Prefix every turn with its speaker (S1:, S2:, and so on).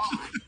S1: on.